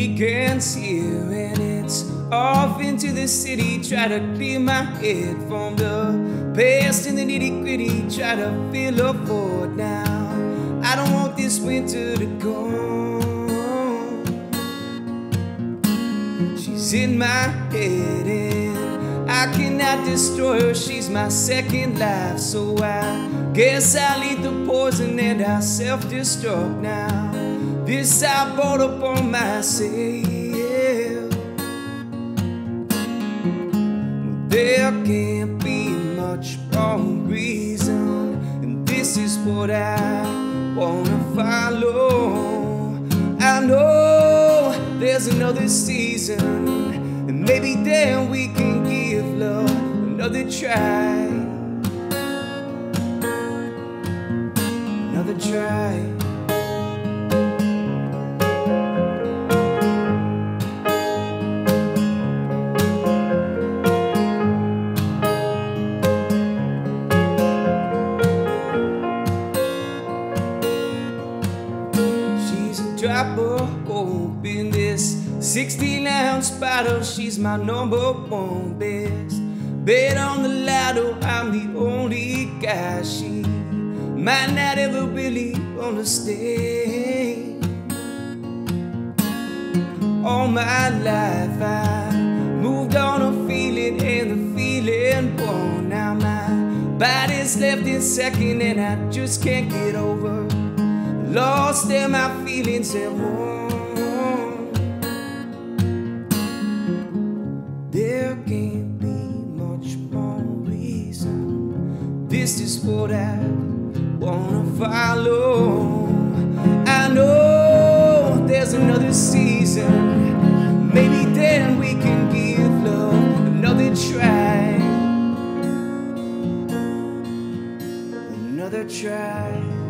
weekend's here and it's off into the city. Try to clear my head from the past and the nitty gritty. Try to feel up for now. I don't want this winter to go. She's in my head and I cannot destroy her. She's my second life, so I guess I'll eat the poison and I'll self-destruct now. This I brought upon myself. There can't be much wrong reason, and this is what I wanna follow. I know there's another season, and maybe then we can give love another try. Another try. She's a drop of hope in this 16 ounce bottle. She's my number one best. Bet on the lotto, I'm the only guy she might not ever really understand. All my life I moved on a feeling and the feeling won. Now my body's left in second and I just can't get over. Lost in my feelings at home. There can't be much more reason. This is what I wanna follow. I know there's another season. Maybe then we can give love another try. Another try.